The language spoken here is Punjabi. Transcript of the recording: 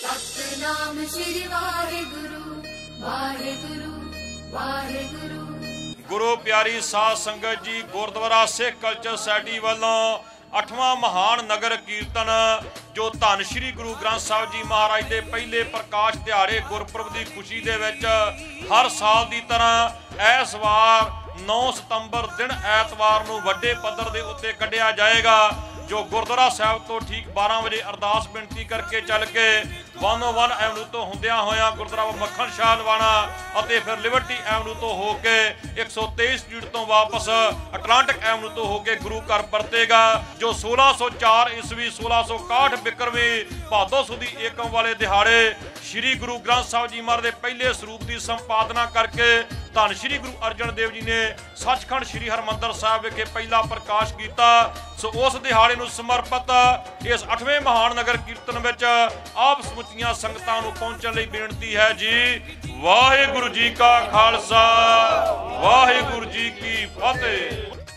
ਸਤਨਾਮ ਸ੍ਰੀ ਵਾਹਿਗੁਰੂ ਵਾਹਿਗੁਰੂ ਵਾਹਿਗੁਰੂ। ਗੁਰੂ ਪਿਆਰੀ ਸਾਧ ਸੰਗਤ ਜੀ, ਗੁਰਦੁਆਰਾ ਸਿੱਖ ਕਲਚਰ ਸੋਸਾਇਟੀ ਵੱਲੋਂ ਅਠਵਾਂ ਮਹਾਨ ਨਗਰ ਕੀਰਤਨ, ਜੋ ਧੰਨ ਸ਼੍ਰੀ ਗੁਰੂ ਗ੍ਰੰਥ ਸਾਹਿਬ ਜੀ ਮਹਾਰਾਜ ਦੇ ਪਹਿਲੇ ਪ੍ਰਕਾਸ਼ ਦਿਹਾੜੇ ਗੁਰਪੁਰਬ ਦੀ ਖੁਸ਼ੀ ਦੇ ਵਿੱਚ ਹਰ ਸਾਲ ਦੀ ਤਰ੍ਹਾਂ ਇਸ ਵਾਰ 9 ਸਤੰਬਰ ਦਿਨ ਐਤਵਾਰ ਨੂੰ ਵੱਡੇ ਪੱਧਰ ਦੇ ਉੱਤੇ ਕੱਢਿਆ ਜਾਏਗਾ। ਜੋ ਗੁਰਦੁਆਰਾ ਸਾਹਿਬ ਤੋਂ ਠੀਕ 12 ਵਜੇ ਅਰਦਾਸ ਬੇਨਤੀ ਕਰਕੇ ਚੱਲ ਕੇ 101 ਐਵਨਿਊ ਤੋਂ ਹੁੰਦਿਆਂ ਹੋਇਆਂ ਗੁਰਦੁਆਰਾ ਮੱਖਣ ਸ਼ਾਹ ਲਵਾਣਾ ਅਤੇ ਫਿਰ ਲਿਬਰਟੀ ਐਵਨਿਊ ਤੋਂ ਹੋ ਕੇ 123 ਸਟਰੀਟ ਤੋਂ ਵਾਪਸ ਅਟਲਾਂਟਿਕ ਐਵਨਿਊ ਤੋਂ ਹੋ ਕੇ ਗੁਰੂ ਘਰ ਪਰਤੇਗਾ, ਜੋ 1604 ਈਸਵੀ 1661 ਬਿਕਰਮੀ ਭਾਦੋ ਸੁਦੀ ਏਕਮ ਵਾਲੇ ਦਿਹਾੜੇ ਸ੍ਰੀ ਗੁਰੂ ਗ੍ਰੰਥ ਸਾਹਿਬ ਜੀ ਮਹਾਰਾਜ ਦੇ ਪਹਿਲੇ ਸਰੂਪ ਦੀ ਸੰਪਾਦਨਾ ਕਰਕੇ ਧੰਨ ਸ੍ਰੀ ਗੁਰੂ ਅਰਜਨ ਦੇਵ ਜੀ ਨੇ ਸੱਚਖੰਡ ਸ੍ਰੀ ਹਰਮੰਦਰ ਸਾਹਿਬ ਵਿਖੇ ਪਹਿਲਾ ਪ੍ਰਕਾਸ਼ ਕੀਤਾ। ਸੋ ਉਸ ਦਿਹਾੜੇ ਨੂੰ ਸਮਰਪਿਤ ਇਸ 8ਵੇਂ ਮਹਾਨ ਨਗਰ ਕੀਰਤਨ ਵਿੱਚ ਆਪ ਸਮੁੱਚੀਆਂ ਸੰਗਤਾਂ ਨੂੰ ਪਹੁੰਚਣ ਲਈ ਬੇਨਤੀ ਹੈ ਜੀ। ਵਾਹਿਗੁਰੂ ਜੀ ਕਾ ਖਾਲਸਾ, ਵਾਹਿਗੁਰੂ ਜੀ ਕੀ ਫਤਿਹ।